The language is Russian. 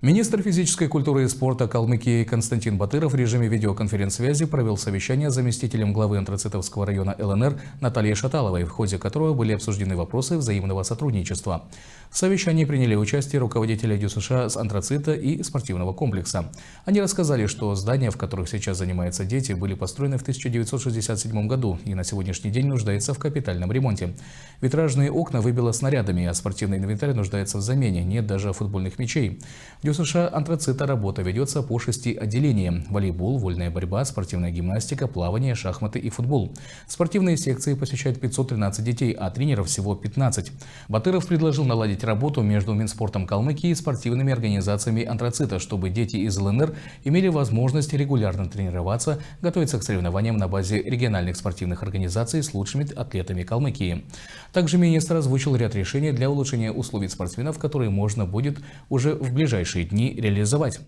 Министр физической культуры и спорта Калмыкии Константин Батыров в режиме видеоконференц-связи провел совещание с заместителем главы Антрацитовского района ЛНР Натальей Шаталовой, в ходе которого были обсуждены вопросы взаимного сотрудничества. В совещании приняли участие руководители ДЮСШ с антрацита и спортивного комплекса. Они рассказали, что здания, в которых сейчас занимаются дети, были построены в 1967 году и на сегодняшний день нуждаются в капитальном ремонте. Витражные окна выбило снарядами, а спортивный инвентарь нуждается в замене, нет даже футбольных мячей. ДЮСШ «Антрацита» работа ведется по шести отделениям – волейбол, вольная борьба, спортивная гимнастика, плавание, шахматы и футбол. Спортивные секции посещают 513 детей, а тренеров всего 15. Батыров предложил наладить работу между Минспортом Калмыкии и спортивными организациями «Антрацита», чтобы дети из ЛНР имели возможность регулярно тренироваться, готовиться к соревнованиям на базе региональных спортивных организаций с лучшими атлетами Калмыкии. Также министр озвучил ряд решений для улучшения условий спортсменов, которые можно будет уже в ближайшие ближайшие дни реализовать.